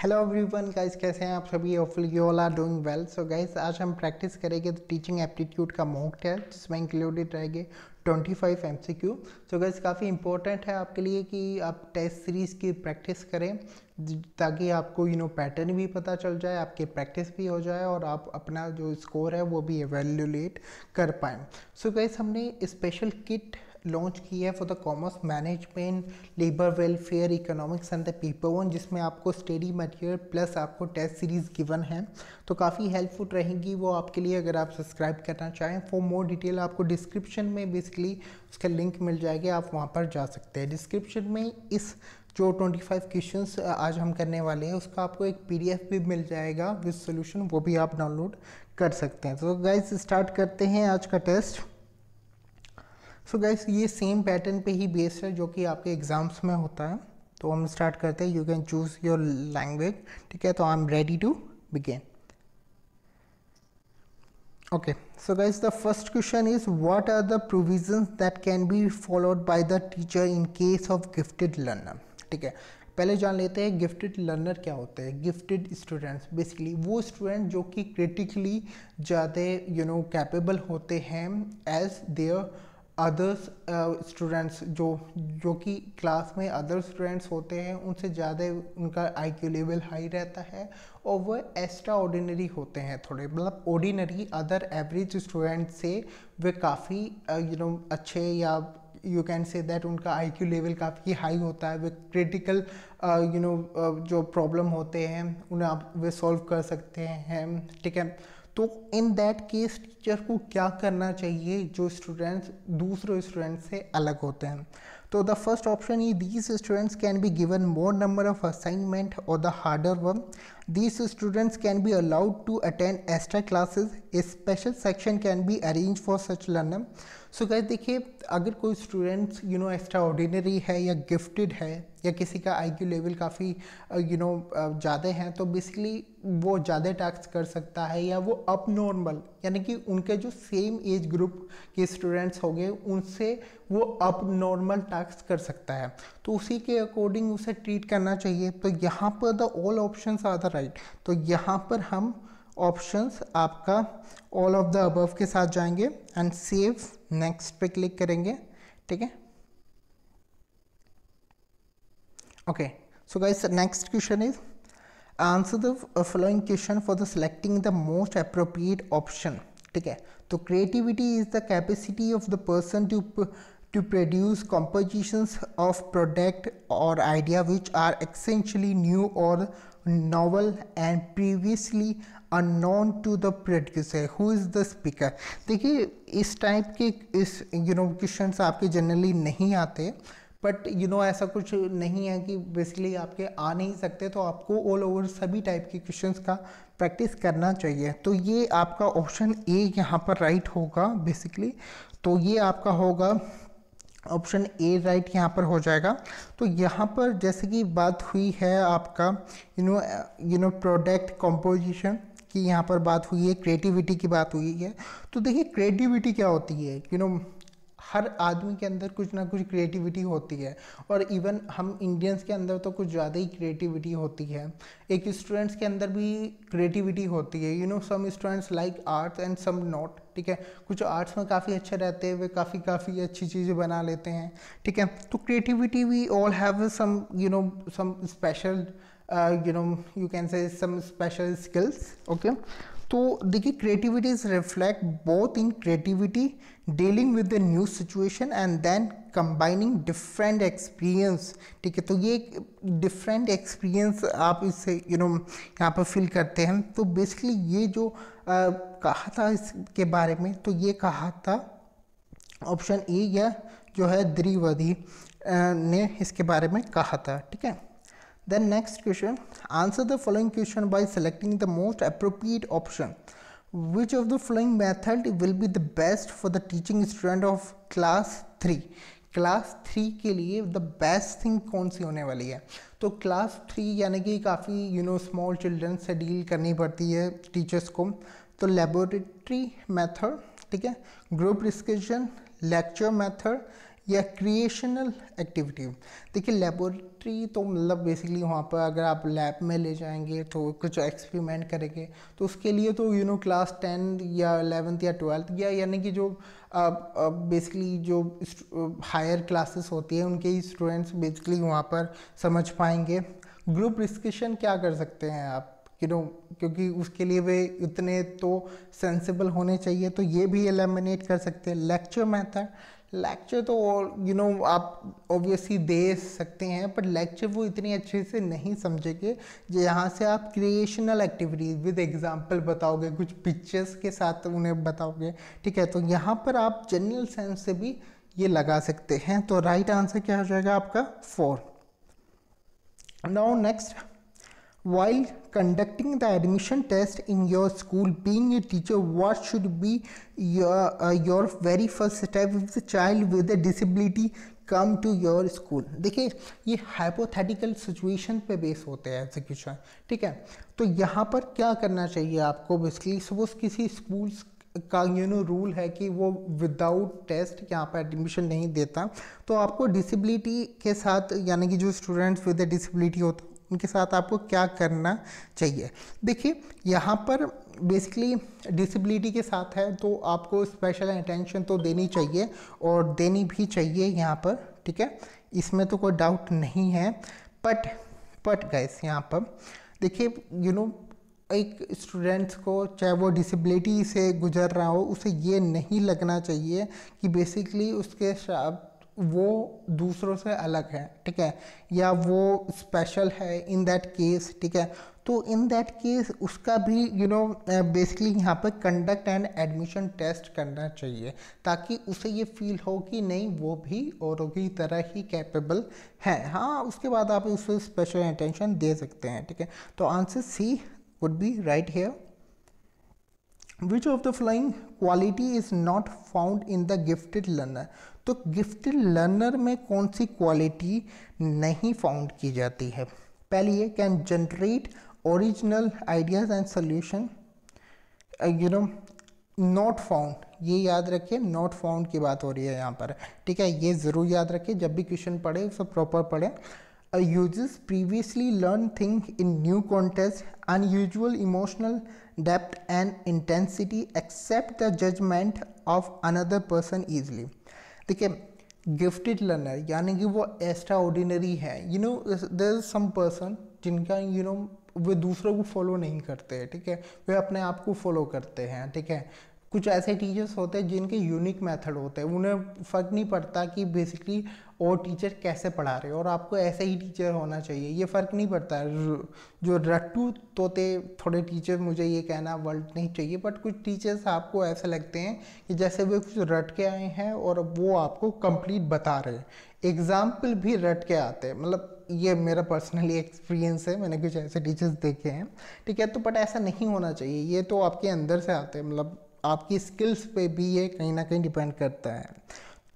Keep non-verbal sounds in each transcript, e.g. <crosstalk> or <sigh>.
Hello everyone guys कैसे हैं आप सभी? Hopefully you all are doing well so guys आज हम प्रैक्टिस करेंगे टीचिंग एप्टीट्यूड का मॉक टेस्ट जिसमें इंक्लूडेड रहेंगे 25 एमसीक्यू सो गाइस काफ़ी इंपॉर्टेंट है आपके लिए कि आप टेस्ट सीरीज़ की प्रैक्टिस करें ताकि आपको यू नो पैटर्न भी पता चल जाए, आपकी प्रैक्टिस भी हो जाए, और आप अपना जो स्कोर है वो भी एवेल्यूलेट कर पाएँ. सो गाइस हमने स्पेशल किट लॉन्च की है for the commerce management labour welfare economics and the people one जिसमें आपको स्टडी मटेरियल प्लस आपको टेस्ट सीरीज़ गिवन है। तो काफ़ी हेल्पफुल रहेंगी, वो आपके लिए अगर आप सब्सक्राइब करना चाहें। फॉर मोर डिटेल आपको डिस्क्रिप्शन में बेसिकली उसका लिंक मिल जाएगा, आप वहाँ पर जा सकते हैं। डिस्क्रिप्शन में इस जो 25 क्वेश्चंस आज हम करने वाले हैं, उसका आपको एक पीडीएफ भी मिल जाएगा विद सोल्यूशन वो भी आप डाउनलोड कर सकते हैं। तो गाइज़ स्टार्ट करते हैं आज का टेस्ट सो so गाइस ये सेम पैटर्न पे ही बेस्ड है जो कि आपके एग्ज़ाम्स में होता है। तो हम स्टार्ट करते हैं। You can choose your language ठीक है तो I am ready to begin okay, so guys, the first question is, what are the provisions that can be followed by the teacher in case of gifted learner? ठीक है, पहले जान लेते हैं gifted learner क्या होते हैं? गिफ्टेड स्टूडेंट्स बेसिकली वो स्टूडेंट जो कि क्रिटिकली ज़्यादा यू नो कैपेबल होते हैं as their others students uh, जो जो कि क्लास में अदर स्टूडेंट्स होते हैं उनसे ज़्यादा उनका आईक्यू लेवल हाई रहता है और वह एक्स्ट्रा ऑर्डिनरी होते हैं थोड़े। मतलब ऑर्डिनरी अदर एवरेज स्टूडेंट से वे काफ़ी यू नो अच्छे या यू कैन से दैट उनका आई क्यू लेवल काफ़ी हाई होता है। वे क्रिटिकल यू नो जो प्रॉब्लम होते हैं उन्हें आप वे सॉल्व कर सकते हैं ठीक है? तो इन दैट केस टीचर को क्या करना चाहिए? जो स्टूडेंट्स दूसरे स्टूडेंट से अलग होते हैं। तो द फ़र्स्ट ऑप्शन ये these students can be given more number of assignment और the harder one these students can be allowed to attend extra classes a special section can be arrange for such learner so guys देखिए, अगर कोई students you know extraordinary है या gifted है या किसी का आई लेवल काफ़ी यू नो ज़्यादा है तो बेसिकली वो ज़्यादा टास्क कर सकता है या वो अप नॉर्मल यानी कि उनके जो सेम एज ग्रुप के स्टूडेंट्स हो गए, उनसे वो अप नॉर्मल टास्क कर सकता है। तो उसी के अकॉर्डिंग उसे ट्रीट करना चाहिए। तो यहाँ पर the all option are the right तो यहाँ पर हम ऑप्शंस आपका ऑल ऑफ़ द अबव के साथ जाएँगे एंड सेव नेक्स्ट पे क्लिक करेंगे, ठीक है? Okay so guys next question is answer the following question for the selecting the most appropriate option ठीक है? तो creativity is the capacity of the person to to produce compositions of product or idea which are essentially new or novel and previously unknown to the producer who is the speaker देखिए, इस type के, इस you know question आपके generally नहीं आते but you know ऐसा कुछ नहीं है कि बेसिकली आपके आ नहीं सकते तो आपको ऑल ओवर सभी टाइप के क्वेश्चंस का प्रैक्टिस करना चाहिए। तो ये आपका ऑप्शन ए यहाँ पर राइट होगा बेसिकली तो ये आपका होगा ऑप्शन ए राइट यहाँ पर हो जाएगा। तो यहाँ पर जैसे कि बात हुई है आपका you know you know product composition की यहाँ पर बात हुई है क्रिएटिविटी की बात हुई है। तो देखिए क्रिएटिविटी क्या होती है? यू नो हर आदमी के अंदर कुछ ना कुछ क्रिएटिविटी होती है। और इवन हम इंडियंस के अंदर तो कुछ ज़्यादा ही क्रिएटिविटी होती है। एक स्टूडेंट्स के अंदर भी क्रिएटिविटी होती है। You know some students like arts and some not ठीक है? कुछ आर्ट्स में काफ़ी अच्छे रहते हैं, वे काफ़ी काफ़ी अच्छी चीज़ें बना लेते हैं, ठीक है? तो creativity we all have some you know some special you know you can say some special skills okay तो देखिए creativity is reflect both in creativity dealing with the new situation and then combining different experience ठीक है तो ये different experience आप इससे you know यहाँ पर फील करते हैं। तो बेसिकली ये जो आ, कहा था इसके बारे में तो ये कहा था ऑप्शन ए या जो है द्विवेदी ने इसके बारे में कहा था। ठीक है? Then next question, answer the following question by selecting the most appropriate option. Which of the following method will be the best for the teaching student of class 3? Class three के लिए द बेस्ट थिंग कौन सी होने वाली है तो class three यानी कि काफ़ी यू नो स्मॉल चिल्ड्रन से डील करनी पड़ती है टीचर्स को तो लेबोरेटरी मेथड ठीक है ग्रुप डिस्कशन लेक्चर मेथड या क्रिएशनल एक्टिविटी देखिए लेबोरेटरी तो मतलब बेसिकली वहाँ पर अगर आप लैब में ले जाएँगे तो कुछ एक्सपेरिमेंट करेंगे तो उसके लिए तो यू नो क्लास टेंथ या एलेवेंथ या ट्वेल्थ या यानी कि जो बेसिकली जो हायर क्लासेस होती है, उनके ही स्टूडेंट्स बेसिकली वहाँ पर समझ पाएँगे। ग्रुप डिस्कशन क्या कर सकते हैं आप? यू नो क्योंकि उसके लिए वे इतने तो सेंसिबल होने चाहिए तो ये भी एलिमिनेट कर सकते हैं। लेक्चर मेथड लेक्चर तो यू नो आप ऑब्वियसली दे सकते हैं पर लेक्चर वो इतनी अच्छे से नहीं समझेंगे जो यहाँ से आप क्रिएशनल एक्टिविटीज़ विद एग्जांपल बताओगे, कुछ पिक्चर्स के साथ उन्हें बताओगे, ठीक है? तो यहाँ पर आप जनरल सेंस से भी ये लगा सकते हैं। तो राइट right आंसर क्या हो जाएगा आपका? For now next while conducting the admission test in your school being a teacher what should be your uh, your very first step if the child with a disability come to your school देखिए ये hypothetical situation पे base होते हैं execution ठीक है? तो यहाँ पर क्या करना चाहिए आपको बेसिकली सपोज़ किसी स्कूल्स का यू नो रूल है कि वो विदाउट टेस्ट यहाँ पर एडमिशन नहीं देता तो आपको डिसेबिलिटी के साथ यानी कि जो स्टूडेंट्स विद डिसेबिलिटी होता उनके साथ आपको क्या करना चाहिए। देखिए, यहाँ पर बेसिकली डिसेबिलिटी के साथ है तो आपको स्पेशल अटेंशन तो देनी चाहिए और देनी भी चाहिए यहाँ पर, ठीक है? इसमें तो कोई डाउट नहीं है। बट बट गैस यहाँ पर देखिए यू नो एक स्टूडेंट्स को चाहे वो डिसेबिलिटी से गुजर रहा हो, उसे ये नहीं लगना चाहिए कि बेसिकली उसके वो दूसरों से अलग है, ठीक है? या वो स्पेशल है इन दैट केस ठीक है? तो इन दैट केस उसका भी यू नो बेसिकली यहाँ पर कंडक्ट एंड एडमिशन टेस्ट करना चाहिए, ताकि उसे ये फील हो कि नहीं, वो भी औरों की तरह ही कैपेबल है। हाँ उसके बाद आप उसे स्पेशल अटेंशन दे सकते हैं, ठीक है? तो answer C would be right here which of the following quality is not found in the gifted learner तो गिफ्टेड लर्नर में कौन सी क्वालिटी नहीं फाउंड की जाती है? पहली है can generate original ideas and solution you know not found ये याद रखिए नॉट फाउंड की बात हो रही है यहाँ पर। ठीक है, ये ज़रूर याद रखिए, जब भी क्वेश्चन पढ़े, उसे प्रॉपर पढ़े। Uses previously learned thing in new context, unusual emotional depth and intensity accept the judgment of another person easily. देखिए गिफ्टेड लर्नर यानी कि वो एक्स्ट्रा ऑर्डिनरी है you know there some person जिनका यू नो वे दूसरों को फॉलो नहीं करते, ठीक है? वे अपने आप को फॉलो करते हैं, ठीक है? कुछ ऐसे टीचर्स होते हैं जिनके यूनिक मेथड होते हैं। उन्हें फ़र्क नहीं पड़ता कि बेसिकली और टीचर कैसे पढ़ा रहे और आपको ऐसे ही टीचर होना चाहिए। ये फ़र्क नहीं पड़ता। जो रट्टू तोते थोड़े टीचर मुझे ये कहना वर्ल्ड नहीं चाहिए। बट कुछ टीचर्स आपको ऐसे लगते हैं कि जैसे वे कुछ रट के आए हैं और वो आपको कंप्लीट बता रहे हैं। एग्ज़ाम्पल भी रट के आते हैं। मतलब ये मेरा पर्सनली एक्सपीरियंस है। मैंने कुछ ऐसे टीचर्स देखे हैं। ठीक है? तो बट ऐसा नहीं होना चाहिए। ये तो आपके अंदर से आते हैं। मतलब आपकी स्किल्स पे भी ये कहीं ना कहीं डिपेंड करता है।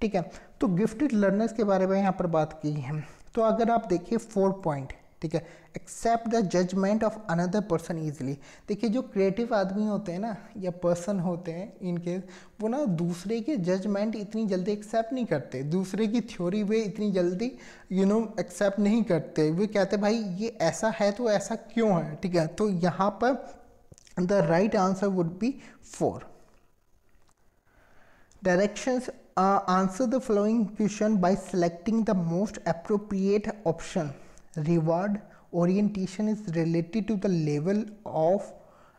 ठीक है तो गिफ्टेड लर्नर्स के बारे में यहाँ पर बात की है। तो अगर आप देखिए फोर पॉइंट ठीक है accept the judgement of another person easily देखिए, जो क्रिएटिव आदमी होते हैं ना, या पर्सन होते हैं, इनके, वो ना दूसरे के जजमेंट इतनी जल्दी एक्सेप्ट नहीं करते। दूसरे की थ्योरी वे इतनी जल्दी यू नो एक्सेप्ट नहीं करते। वे कहते, भाई, ये ऐसा है तो ऐसा क्यों है? ठीक है तो यहाँ पर the right answer would be four Directions uh, answer the following question by selecting the most appropriate option. Reward orientation is related to the level of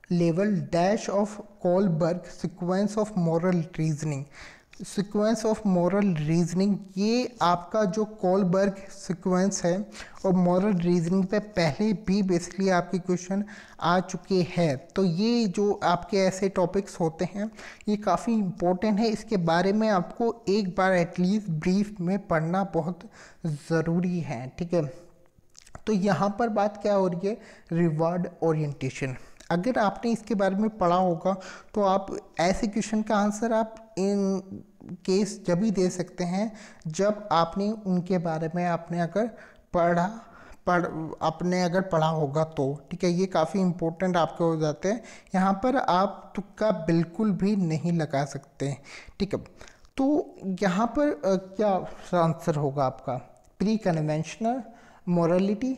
level dash of Kohlberg sequence of moral reasoning. Sequence of moral reasoning ये आपका जो Kohlberg sequence है, और moral reasoning पे पहले भी basically आपके question आ चुके हैं। तो ये जो आपके ऐसे टॉपिक्स होते हैं, ये काफ़ी इम्पोर्टेंट है। इसके बारे में आपको एक बार एटलीस्ट ब्रीफ में पढ़ना बहुत ज़रूरी है, ठीक है? तो यहाँ पर बात क्या हो रही है? रिवार्ड ओरिएंटेशन अगर आपने इसके बारे में पढ़ा होगा तो आप ऐसे क्वेश्चन का आंसर आप इन केस जब ही दे सकते हैं, जब आपने उनके बारे में आपने अगर पढ़ा, पढ़, आपने अगर पढ़ा होगा तो ठीक है, ये काफ़ी इम्पोर्टेंट आपके हो जाते हैं। यहाँ पर आप तुक्का बिल्कुल भी नहीं लगा सकते, ठीक है। तो यहाँ पर क्या आंसर होगा आपका? Pre conventional morality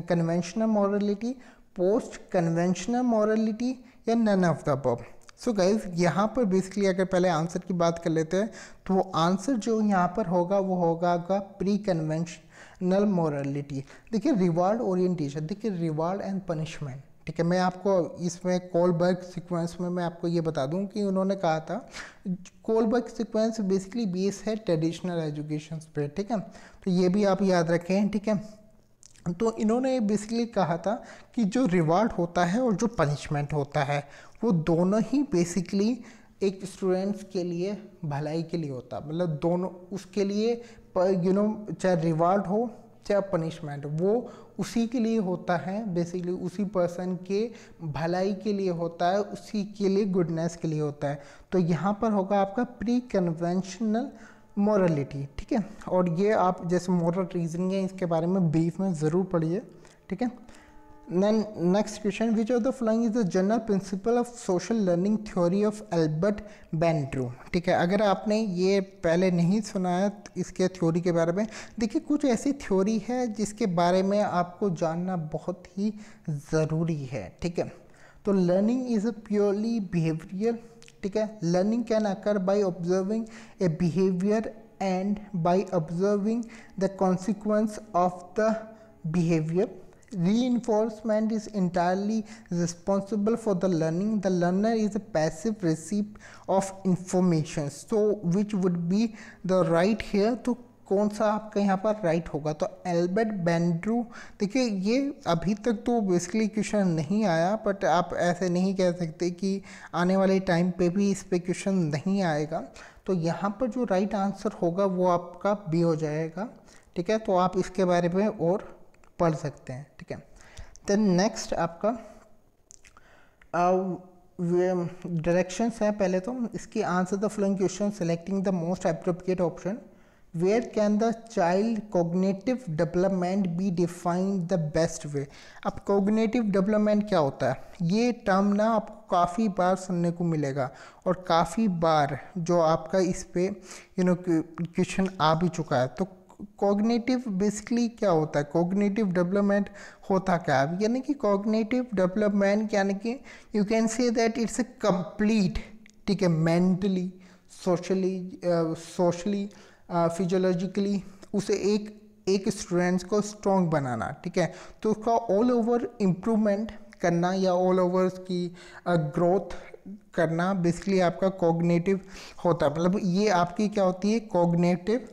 conventional morality post conventional morality या none of the above so guys यहाँ पर बेसिकली अगर पहले आंसर की बात कर लेते हैं तो वो आंसर जो यहाँ पर होगा, वो होगा आपका प्री कन्वेंशनल मॉरलिटी देखिए रिवार्ड ओरिएंटेशन देखिए रिवार्ड एंड पनिशमेंट ठीक है, मैं आपको इसमें कोलबर्ग सीक्वेंस में मैं आपको ये बता दूँ कि उन्होंने कहा था कोलबर्ग सीक्वेंस बेसिकली बेस है ट्रेडिशनल एजुकेशन पे, ठीक है? तो ये भी आप याद रखें, ठीक है? तो इन्होंने बेसिकली कहा था कि जो रिवार्ड होता है और जो पनिशमेंट होता है, वो दोनों ही बेसिकली एक स्टूडेंट्स के लिए भलाई के लिए होता। मतलब दोनों, उसके लिए यू नो चाहे रिवार्ड हो, चाहे पनिशमेंट वो उसी के लिए होता है। बेसिकली उसी पर्सन के भलाई के लिए होता है, उसी के लिए गुडनेस के लिए होता है। तो यहाँ पर होगा आपका प्री कन्वेंशनल मोरलिटी ठीक है? और ये आप जैसे मॉरल रीजनिंग है, इसके बारे में ब्रीफ में ज़रूर पढ़िए, ठीक है? Then next question, which of the following is the general principle of social learning theory of albert bandrew ठीक है, अगर आपने ये पहले नहीं सुना है इसके थ्योरी के बारे में, देखिए, कुछ ऐसी थ्योरी है जिसके बारे में आपको जानना बहुत ही ज़रूरी है, ठीक है? तो learning is a purely behaviour ठीक है learning can occur by observing a behaviour and by observing the consequence of the behaviour reinforcement is entirely responsible for the learning the learner is a passive receipt of information so which would be the right here तो कौन सा आपका यहाँ पर right होगा? तो Albert बैंड्रू देखिए, ये अभी तक तो बेसिकली क्वेश्चन नहीं आया बट आप ऐसे नहीं कह सकते कि आने वाले टाइम पे भी इस पर क्वेश्चन नहीं आएगा। तो यहाँ पर जो राइट आंसर होगा, वो आपका बी हो जाएगा। ठीक है? तो आप इसके बारे में और पढ़ सकते हैं। ठीक है? देन नेक्स्ट आपका डायरेक्शंस है पहले तो। इसकी answer the following question selecting the most appropriate option where can the child cognitive development be defined the best way अब कोगनेटिव डेवलपमेंट क्या होता है? ये टर्म ना आपको काफ़ी बार सुनने को मिलेगा और काफ़ी बार जो आपका इस पर यू नो क्वेश्चन आ भी चुका है। तो कॉग्नेटिव बेसिकली क्या होता है? कॉग्नेटिव डेवलपमेंट होता क्या है? यानी कि कॉग्नेटिव डेवलपमेंट यानी कि you can say that it's a complete ठीक है मेंटली सोशली सोशली फिजियोलॉजिकली उसे एक एक स्टूडेंट्स को स्ट्रॉन्ग बनाना, ठीक है? तो उसका ऑल ओवर इम्प्रूवमेंट करना या ऑल ओवर की ग्रोथ करना बेसिकली आपका कॉग्नेटिव होता है। मतलब ये आपकी क्या होती है? कॉग्नेटिव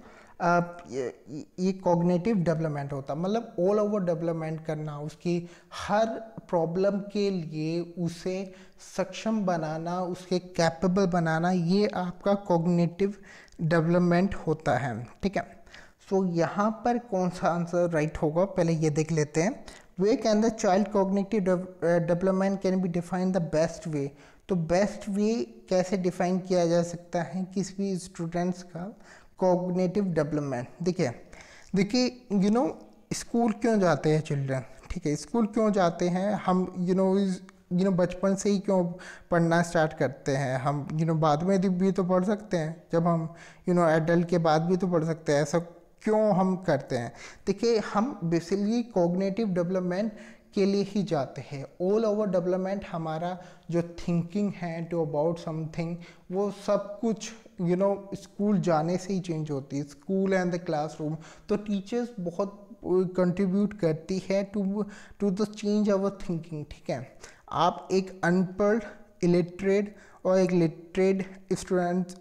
ये कॉग्नेटिव डेवलपमेंट होता मतलब ऑल ओवर डेवलपमेंट करना, उसकी हर प्रॉब्लम के लिए उसे सक्षम बनाना, उसके कैपेबल बनाना, ये आपका कॉग्नेटिव डेवलपमेंट होता है ठीक है? सो so, यहाँ पर कौन सा आंसर राइट होगा? पहले ये देख लेते हैं। Where can the child cognitive development can be define the best way तो बेस्ट वे कैसे डिफाइन किया जा सकता है किसी भी स्टूडेंट्स का? कॉग्नेटिव डेवलपमेंट देखिए देखिए यू नो स्कूल क्यों जाते हैं चिल्ड्रन ठीक है स्कूल क्यों जाते हैं? हम यू नो यू नो बचपन से ही क्यों पढ़ना स्टार्ट करते हैं? हम यू नो बाद में भी तो पढ़ सकते हैं। जब हम यू नो एडल्ट के बाद भी तो पढ़ सकते हैं। ऐसा क्यों हम करते हैं? देखिए, हम बेसिकली कॉग्नेटिव डेवलपमेंट के लिए ही जाते हैं। ऑल ओवर डेवलपमेंट हमारा जो थिंकिंग है टू अबाउट समथिंग वो सब कुछ यू नो स्कूल जाने से ही चेंज होती है। स्कूल एंड द क्लासरूम तो टीचर्स बहुत कंट्रीब्यूट करती है to to the change our thinking ठीक है? आप एक अनपढ़ इलिटरेट और एक literate student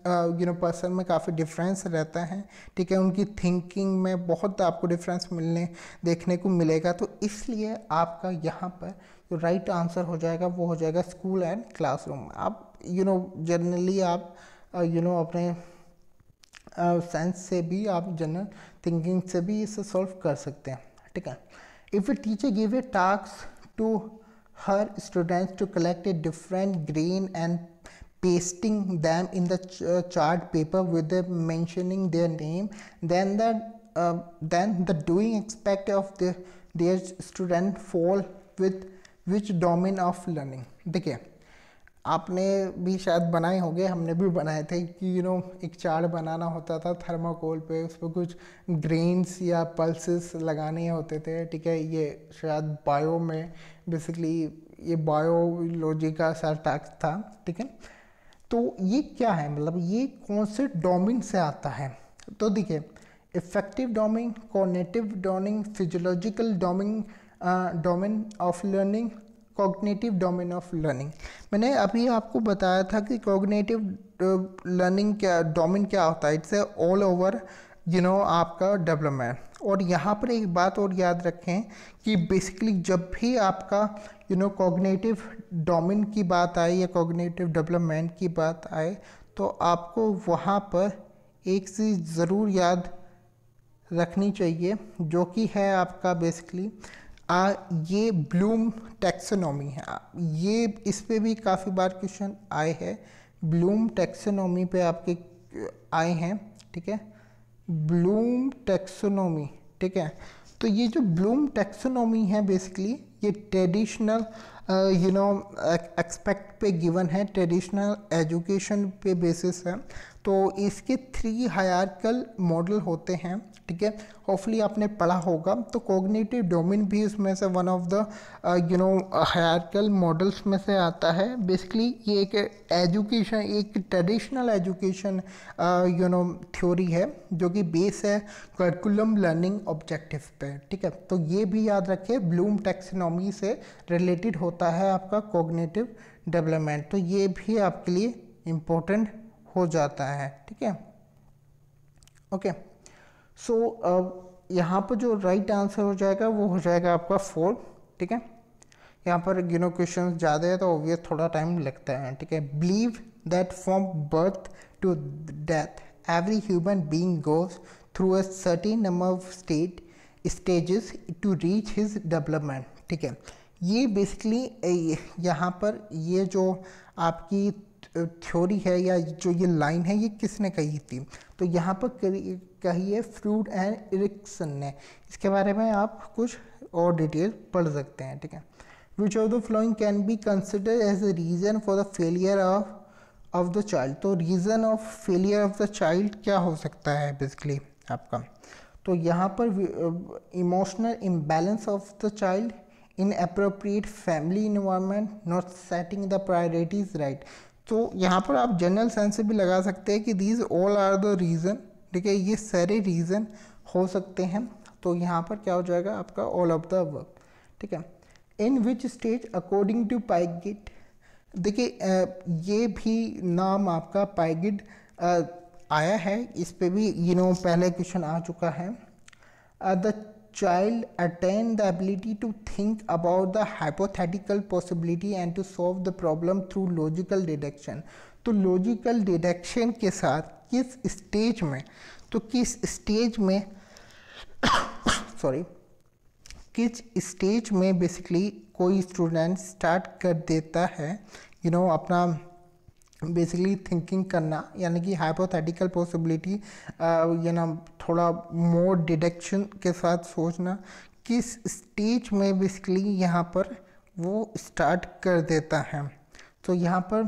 you know person में काफ़ी डिफरेंस रहता है। ठीक है, उनकी थिंकिंग में बहुत आपको डिफरेंस मिलने, देखने को मिलेगा। तो इसलिए आपका यहाँ पर जो राइट आंसर हो जाएगा, वो हो जाएगा स्कूल एंड क्लासरूम आप यू नो जनरली आप यू नो अपने साइंस से भी आप जनरल थिंकिंग से भी इसे सॉल्व कर सकते हैं। ठीक है? If a teacher give a task to her students to collect a different grain and pasting them in the ch chart paper with the mentioning their name then the uh, then the doing aspect of the their student fall with which domain of learning देखिए आपने भी शायद बनाए होंगे हमने भी बनाए थे कि यू नो एक चार्ट बनाना होता था थर्माकोल पे उस पर कुछ ग्रेन्स या पल्सेस लगाने होते थे ठीक है ये शायद बायो में बेसिकली ये बायोलॉजी का सर टैक्स था, ठीक है? तो ये क्या है? मतलब ये कौन से डोमिन से आता है? तो देखिए affective domain conative domain physiological domain domain of learning cognitive domain of learning मैंने अभी आपको बताया था कि कॉग्नेटिव लर्निंग क्या डोमेन क्या होता है? It's all over you know आपका डेवलपमेंट और यहाँ पर एक बात और याद रखें कि बेसिकली जब भी आपका यू नो कॉग्नेटिव डोमिन की बात आए या कॉग्नेटिव डेवलपमेंट की बात आए तो आपको वहाँ पर एक चीज़ ज़रूर याद रखनी चाहिए जो कि है आपका बेसिकली आ, ये ब्लूम टेक्सोनॉमी है। ये इस पर भी काफ़ी बार क्वेश्चन आए हैं। ब्लूम टेक्सोनॉमी पे आपके आए हैं ठीक है? ब्लूम टेक्सोनॉमी, ठीक है? तो ये जो ब्लूम टेक्सोनोमी है बेसिकली ये ट्रेडिशनल यू नो एक्सपेक्ट पे गिवन है ट्रेडिशनल एजुकेशन पे बेसिस है। तो इसके थ्री हायरकल मॉडल होते हैं, ठीक है? होपफुली आपने पढ़ा होगा। तो कोग्नेटिव डोमिन भी इसमें से one of the you know hierarchical models में से आता है। बेसिकली ये एक एजुकेशन एक traditional education you know theory है, जो कि बेस है करिकुलम लर्निंग ऑब्जेक्टिव पे, ठीक है? तो ये भी याद रखें ब्लूम टेक्सोनॉमी से रिलेटेड होता है आपका कोग्नेटिव डेवलपमेंट तो ये भी आपके लिए इम्पोर्टेंट हो जाता है, ठीक है? ओके सो अब यहाँ पर जो राइट right आंसर हो जाएगा, वो हो जाएगा आपका फोर ठीक है? यहाँ पर गिनो क्वेश्चन ज़्यादा है तो ऑब्वियस थोड़ा टाइम लगता है, ठीक है? Believe that from birth to death every human being goes through a certain number of state stages to reach his development ठीक है? ये बेसिकली यहाँ पर ये जो आपकी थ्योरी है या जो ये लाइन है, ये किसने कही थी? तो यहाँ पर कही है फ्रूड एंड इरिक्सन ने। इसके बारे में आप कुछ और डिटेल पढ़ सकते हैं, ठीक है? Which of the following can be consider as a reason for the failure of of the child तो reason of failure of the child क्या हो सकता है बेसिकली आपका? तो यहाँ पर emotional imbalance of the child inappropriate family environment not setting the priorities right तो यहाँ पर आप जनरल सेंस से भी लगा सकते हैं कि these all are the reason ठीक है, ये सारे रीज़न हो सकते हैं तो यहाँ पर क्या हो जाएगा आपका ऑल ऑफ़ द वर्क ठीक है। In which stage according to Piaget देखिए ये भी नाम आपका पाइगिड आया है, इस पे भी यू नो पहले क्वेश्चन आ चुका है। The child attain the ability to think about the hypothetical possibility and to solve the problem through logical deduction तो लॉजिकल डिडक्शन के साथ किस स्टेज में तो किस स्टेज में सॉरी किस स्टेज में बेसिकली कोई स्टूडेंट स्टार्ट कर देता है you know, अपना बेसिकली थिंकिंग करना, यानी कि हाइपोथेटिकल पॉसिबिलिटी या ना थोड़ा मोर डिडक्शन के साथ सोचना, किस स्टेज में बेसिकली यहाँ पर वो स्टार्ट कर देता है। तो यहाँ पर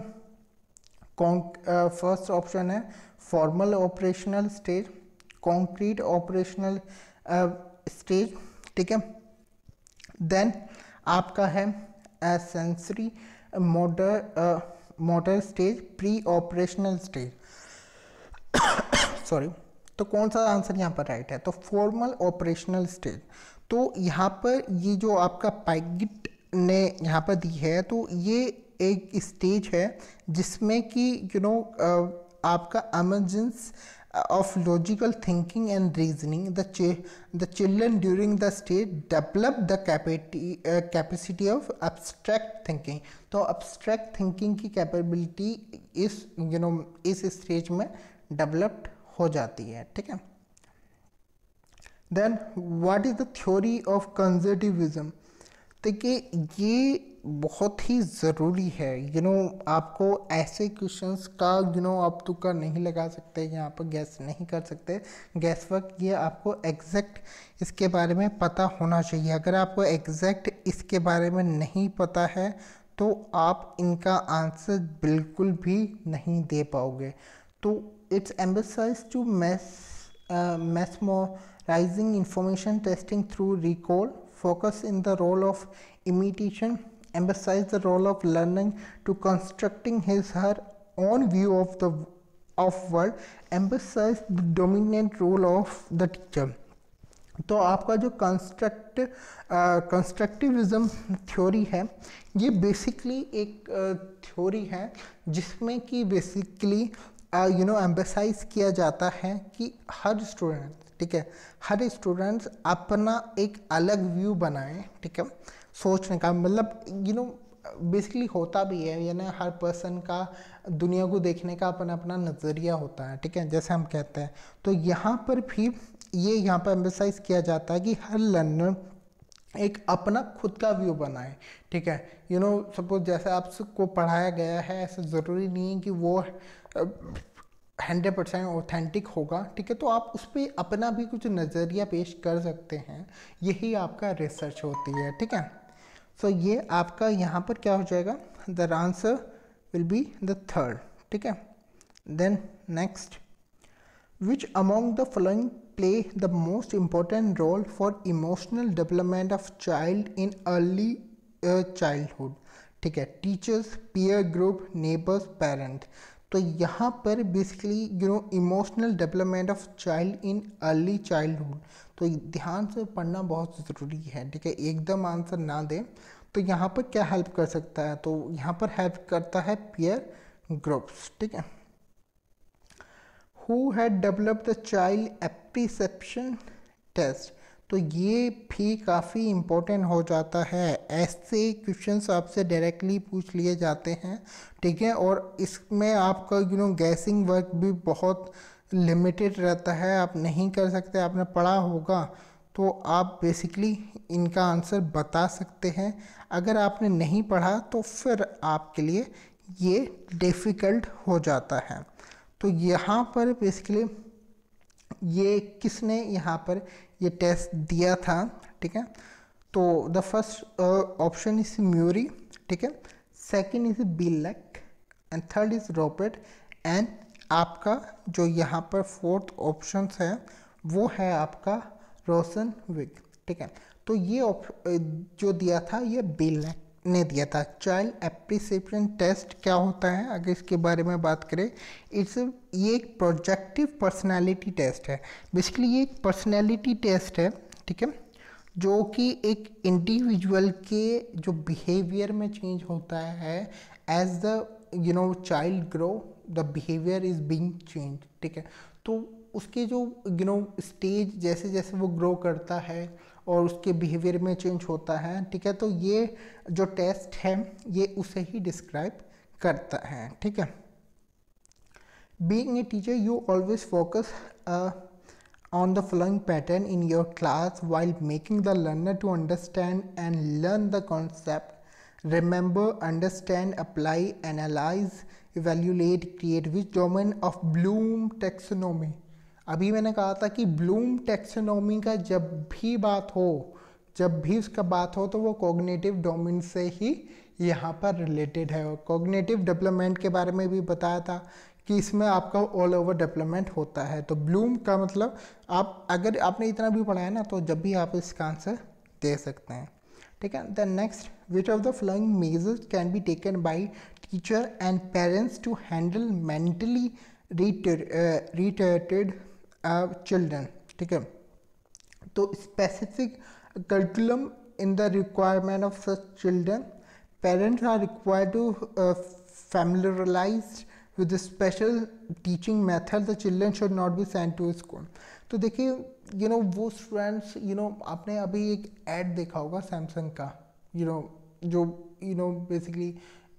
कौन फ़र्स्ट ऑप्शन है formal operational stage concrete operational stage ठीक है? देन आपका है sensory motor motor stage pre operational stage sorry तो कौन सा आंसर यहाँ पर राइट है? तो फॉर्मल ऑपरेशनल स्टेज तो यहाँ पर ये जो आपका पाइगिट ने यहाँ पर दी है तो ये एक स्टेज है जिसमें कि यू नो आपका emergence of logical thinking and reasoning, the, ch the children during the stage develop the capacity, uh, capacity of abstract thinking. तो abstract thinking की capability इस you know इस stage में developed हो जाती है ठीक है then what is the theory of constructivism देखिए ये बहुत ही ज़रूरी है। यू you नो know, आपको ऐसे क्वेश्चंस का यू नो आप तुक्का नहीं लगा सकते यहाँ पर गैस नहीं कर सकते। गैस वर्क ये आपको एग्जैक्ट इसके बारे में पता होना चाहिए। अगर आपको एग्जैक्ट इसके बारे में नहीं पता है तो आप इनका आंसर बिल्कुल भी नहीं दे पाओगे। तो it's emphasise to mass mesmerizing information testing through recall focus in the role of imitation emphasize the role of learning to constructing his her own view of the of world emphasize the dominant role of the teacher तो आपका जो construct constructivism theory है ये basically एक theory uh, है जिसमें कि basically you no एम्बेसाइज किया जाता है कि हर स्टूडेंट ठीक है हर स्टूडेंट्स अपना एक अलग व्यू बनाए ठीक है सोचने का मतलब यू नो बेसिकली होता भी है, यानी हर पर्सन का, दुनिया को देखने का अपना अपना नज़रिया होता है, ठीक है, जैसे हम कहते हैं। तो यहाँ पर भी ये यहाँ पर एम्बेसाइज किया जाता है कि हर लर्नर एक अपना खुद का व्यू बनाए, ठीक है। यू नो सपोज़ जैसे आपको पढ़ाया गया है, ऐसा ज़रूरी नहीं है कि वो हंड्रेड परसेंट ऑथेंटिक होगा, ठीक है तो आप उस पर अपना भी कुछ नज़रिया पेश कर सकते हैं। यही आपका रिसर्च होती है, ठीक है। सो so, ये आपका यहाँ पर क्या हो जाएगा? The answer will be the third ठीक है? Then next which among the following play the most important role for emotional development of child in early childhood ठीक है? Teachers peer group neighbours parent तो यहाँ पर basically you know emotional development of child in early childhood तो ध्यान से पढ़ना बहुत ज़रूरी है ठीक है? एकदम आंसर ना दें। तो यहाँ पर क्या हेल्प कर सकता है? तो यहाँ पर हेल्प करता है पियर ग्रुप्स ठीक है? Who had develop the child apperception test तो ये भी काफ़ी इम्पोर्टेंट हो जाता है। ऐसे क्वेश्चंस आपसे डायरेक्टली पूछ लिए जाते हैं, ठीक है? और इसमें आपका यू नो गैसिंग वर्क भी बहुत लिमिटेड रहता है। आप नहीं कर सकते, आपने पढ़ा होगा। तो आप बेसिकली इनका आंसर बता सकते हैं। अगर आपने नहीं पढ़ा तो फिर आपके लिए ये डिफ़िकल्ट हो जाता है। तो यहाँ पर बेसिकली ये किसने यहाँ पर ये टेस्ट दिया था, ठीक है? तो the first option is Murray ठीक है? Second is Bellak and third is Robert and आपका जो यहाँ पर फोर्थ ऑप्शन है, वो है आपका रोशन विग, ठीक है? तो ये जो दिया था, ये बिलक ने दिया था। चाइल्ड एप्रिसिएशन टेस्ट क्या होता है? अगर इसके बारे में बात करें, इट्स, ये एक प्रोजेक्टिव पर्सनालिटी टेस्ट है। बेसिकली ये एक पर्सनालिटी टेस्ट है, ठीक है? जो कि एक इंडिविजुअल के जो बिहेवियर में चेंज होता है, as the, you know, child grow, the behaviour is being change, ठीक है? तो उसके जो यू नो स्टेज जैसे जैसे वो ग्रो करता है और उसके बिहेवियर में चेंज होता है, ठीक है? तो ये जो टेस्ट है, ये उसे ही डिस्क्राइब करता है, ठीक है? Being a teacher you always focus on the following pattern in your class while making the learner to understand and learn the concept remember understand apply analyse evaluate create which domain of Bloom taxonomy अभी मैंने कहा था कि Bloom taxonomy का जब भी बात हो, जब भी उसका बात हो तो वो कॉग्नेटिव डोमेन से ही यहाँ पर रिलेटेड है। और कॉग्नेटिव डेवलपमेंट के बारे में भी बताया था कि इसमें आपका ऑल ओवर डेवलपमेंट होता है। तो ब्लूम का मतलब आप अगर आपने इतना भी पढ़ा है ना तो जब भी आप इसका आंसर दे सकते हैं। ठीक है? The next which of the following measures can be taken by teacher and parents to handle mentally retarded children ठीक है? तो specific curriculum in the requirement of such children parents are required to familiarized with special teaching teaching the the should not be be to school तो देखिए you know वो students you know आपने अभी एक ad देखा होगा Samsung का you you know know, जो you know basically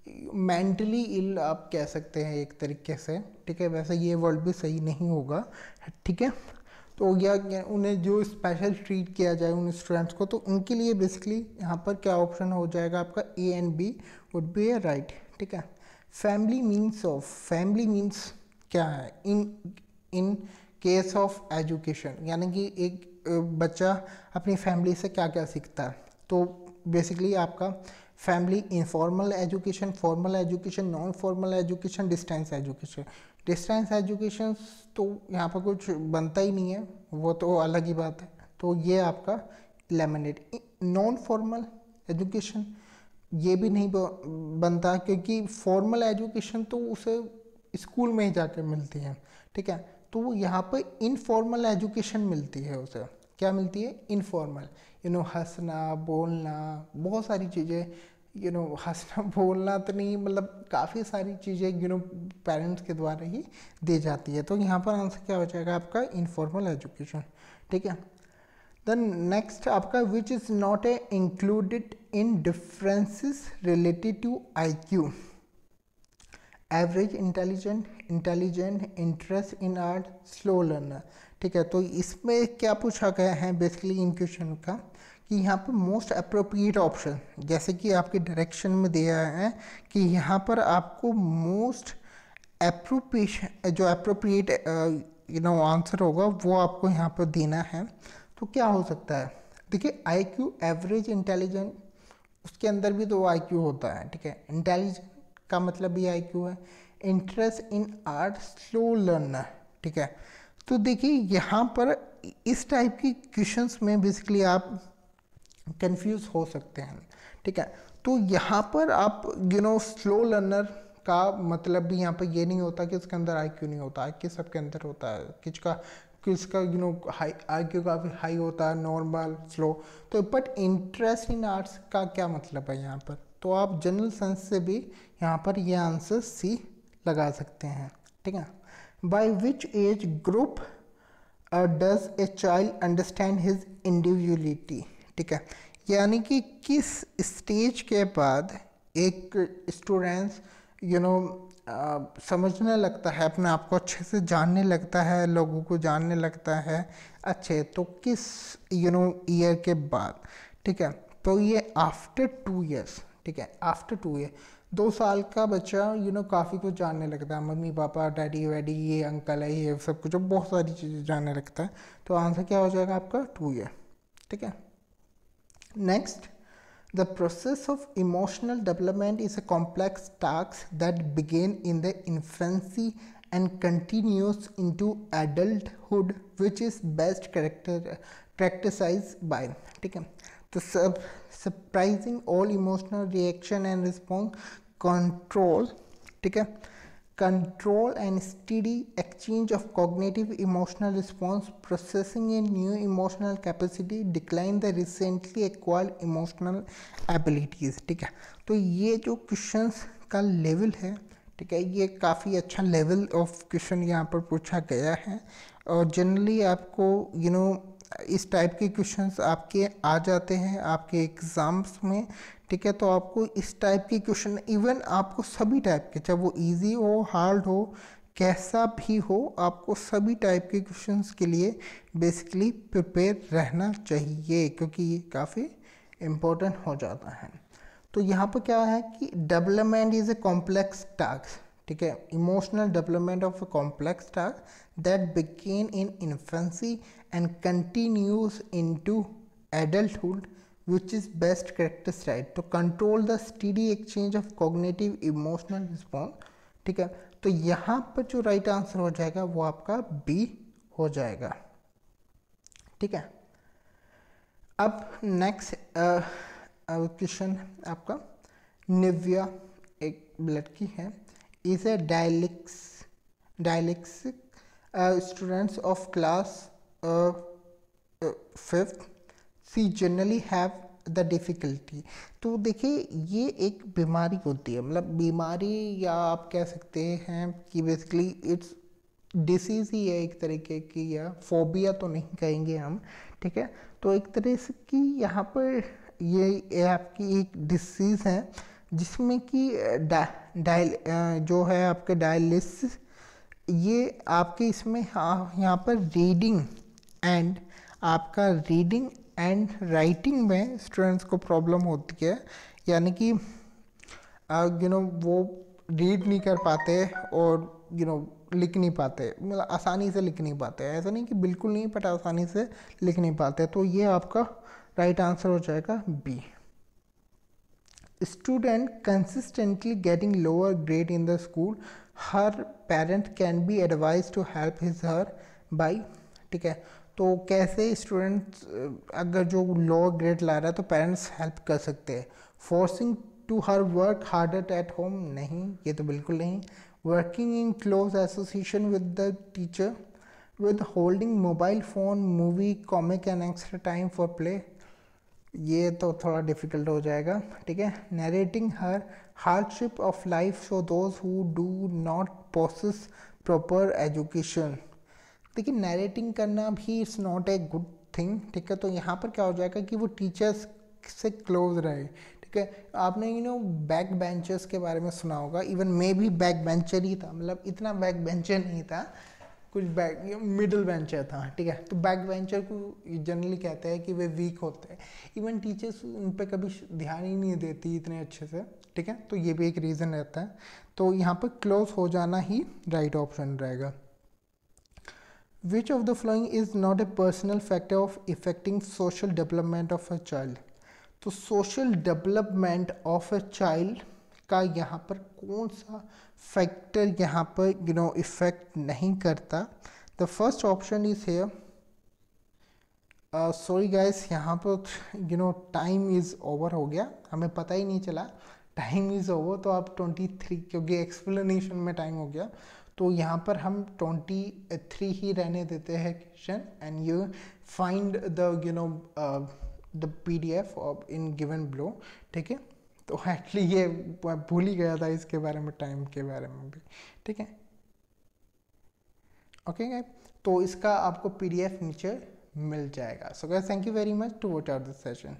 mentally ill आप कह सकते हैं एक तरीके से, ठीक है? वैसे ये वर्ड भी सही नहीं होगा, ठीक है? तो या उन्हें जो स्पेशल ट्रीट किया जाए उन स्टूडेंट्स को तो उनके लिए बेसिकली यहाँ पर क्या ऑप्शन हो जाएगा? आपका A and B would be A right ठीक है? Family means of family means क्या है? In in case of education यानी कि एक बच्चा अपनी फैमिली से क्या क्या सीखता है? तो बेसिकली आपका family informal education formal education non formal education distance education distance education तो यहाँ पर कुछ बनता ही नहीं है, वो तो अलग ही बात है। तो ये आपका लेमिनेट नॉन फॉर्मल एजुकेशन ये भी नहीं बनता क्योंकि फॉर्मल एजुकेशन तो उसे स्कूल में ही जाके मिलती है, ठीक है? तो यहाँ पर इनफॉर्मल एजुकेशन मिलती है उसे। क्या मिलती है? इनफॉर्मल यू नो हंसना, बोलना, बहुत सारी चीज़ें यू नो <laughs> हंसना, बोलना तो नहीं मतलब काफ़ी सारी चीज़ें यू नो पेरेंट्स के द्वारा ही दी जाती है। तो यहाँ पर आंसर क्या हो जाएगा आपका? इनफॉर्मल एजुकेशन ठीक है? देन नेक्स्ट आपका which is not a included in differences related to I Q average intelligent intelligent interest in art slow learner ठीक है? तो इसमें क्या पूछा गया है बेसिकली इन क्वेश्चन का? कि यहाँ पर मोस्ट अप्रोप्रिएट ऑप्शन जैसे कि आपके डायरेक्शन में दिया है कि यहाँ पर आपको मोस्ट अप्रोप्रिएशन जो अप्रोप्रिएट यू नो आंसर होगा, वो आपको यहाँ पर देना है। तो क्या हो सकता है? देखिए आई क्यू एवरेज इंटेलिजेंट उसके अंदर भी तो आई क्यू होता है, ठीक है? इंटेलिजेंट का मतलब भी आई क्यू है। Interest in art slow learner ठीक है? तो देखिए, यहाँ पर इस टाइप की क्वेश्चंस में बेसिकली आप कंफ्यूज हो सकते हैं। ठीक है? तो यहाँ पर आप यू नो स्लो लर्नर का मतलब भी यहाँ पर ये नहीं होता कि उसके अंदर आई क्यू नहीं होता। आई क्यू सबके अंदर होता है। किसका किसका you know high I Q काफ़ी हाई होता है नॉर्मल स्लो तो बट इंटरेस्ट इन आर्ट्स का क्या मतलब है यहाँ पर? तो आप जनरल सेंस से भी यहाँ पर ये आंसर सी लगा सकते हैं। ठीक है? By which age group does a child understand his individuality ठीक है? यानी कि किस स्टेज के बाद एक स्टूडेंट्स यू नो समझने लगता है, अपने आप को अच्छे से जानने लगता है, लोगों को जानने लगता है, अच्छे तो किस यू नो ईयर के बाद? ठीक है? तो ये आफ्टर टू ईयर्स ठीक है? आफ्टर टू ईयर दो साल का बच्चा यू नो काफ़ी कुछ जानने लगता है। मम्मी, पापा, डैडी, वैडी, ये अंकल है, ये सब कुछ बहुत सारी चीज़ें जानने लगता है। तो आंसर क्या हो जाएगा आपका? टू ईयर ठीक है? Next, the process of emotional development is a complex task that begins in the infancy and continues into adulthood, which is best character characterized by ठीक है तो सब surprising all emotional reaction and response control ठीक है Control and steady exchange of cognitive emotional response processing a new emotional capacity decline the recently acquired emotional abilities ठीक है तो ये जो क्वेश्चंस का लेवल है ठीक है ये काफ़ी अच्छा लेवल ऑफ़ क्वेश्चन यहाँ पर पूछा गया है और जनरली आपको यू you नो know, इस टाइप के क्वेश्चंस आपके आ जाते हैं, आपके एग्ज़ाम्स में, ठीक है? तो आपको इस टाइप के क्वेश्चन इवन आपको सभी टाइप के, चाहे वो इजी हो हार्ड हो, कैसा भी हो, आपको सभी टाइप के क्वेश्चंस के लिए बेसिकली प्रिपेयर रहना चाहिए, क्योंकि ये काफ़ी इम्पोर्टेंट हो जाता है। तो यहाँ पर क्या है कि development is a complex task ठीक है? Emotional development of a complex task that begin in infancy continues in to adulthood which is best characterized to control the steady exchange of cognitive, emotional response, ठीक है? तो यहाँ पर जो right right answer हो जाएगा, वो आपका बी हो जाएगा। ठीक है? अब नेक्स्ट क्वेश्चन आपका निव्या एक लड़की है। Is a dyslexic dyslexic students of class fifth C generally have the difficulty तो देखिए ये एक बीमारी होती है। मतलब बीमारी या आप कह सकते हैं कि बेसिकली इट्स डिसीज़ ही है एक तरीके की या फोबिया तो नहीं कहेंगे हम ठीक है? तो एक तरह से कि यहाँ पर ये, आपकी एक डिसीज़ है जिसमें कि डायल जो है आपके डायलिस ये आपके इसमें हाँ यहाँ पर रीडिंग एंड आपका रीडिंग एंड राइटिंग में स्टूडेंट्स को प्रॉब्लम होती है। यानी कि यू नो वो रीड नहीं कर पाते और यू नो लिख नहीं पाते। मतलब आसानी से लिख नहीं पाते। ऐसा नहीं कि बिल्कुल नहीं बट आसानी से लिख नहीं पाते। तो ये आपका राइट आंसर हो जाएगा B student consistently getting lower grade in the school her parent can be advise to help his her by ठीक है तो कैसे स्टूडेंट अगर जो लोअर ग्रेड ला रहा है तो पेरेंट्स हेल्प कर सकते हैं। Forcing to her work harder at home नहीं, ये तो बिल्कुल नहीं। Working in close association with the teacher with holding mobile phone movie comic and extra time for play ये तो थोड़ा डिफ़िकल्ट हो जाएगा, ठीक है? Narrating her hardship of life so those who do not process proper education देखिए narrating करना भी it's not a good thing ठीक है? तो यहाँ पर क्या हो जाएगा कि वो टीचर्स से क्लोज रहे, ठीक है? आपने यू नो बैक बेंचर्स के बारे में सुना होगा इवन मे भी बैक बेंचर ही था मतलब इतना बैक बेंचर नहीं था, कुछ बैक मिडल बेंचर था, ठीक है? तो बैक बेंचर को जनरली कहते हैं कि वे वीक होते हैं। इवन टीचर्स उन पर कभी ध्यान ही नहीं देती इतने अच्छे से, ठीक है? तो ये भी एक रीज़न रहता है। तो यहाँ पर क्लोज हो जाना ही राइट ऑप्शन रहेगा। Which of the following is not a personal factor of affecting social development of a child तो social development of a child का यहाँ पर कौन सा फैक्टर यहाँ पर यू नो इफ़ेक्ट नहीं करता? The first option is here sorry guys यहाँ पर you know time is over हो गया। हमें पता ही नहीं चला। टाइम इज़ ओवर तो आप ट्वेंटी थ्री क्योंकि एक्सप्लेनेशन में टाइम हो गया। तो यहाँ पर हम ट्वेंटी थ्री ही रहने देते हैं question and you find the you know the P D F in given below ठीक है? तो एक्चुअली ये भूल ही गया था इसके बारे में टाइम के बारे में भी ठीक है? ओके okay, तो इसका आपको पीडीएफ नीचे मिल जाएगा। So guys thank you very much to watch out this session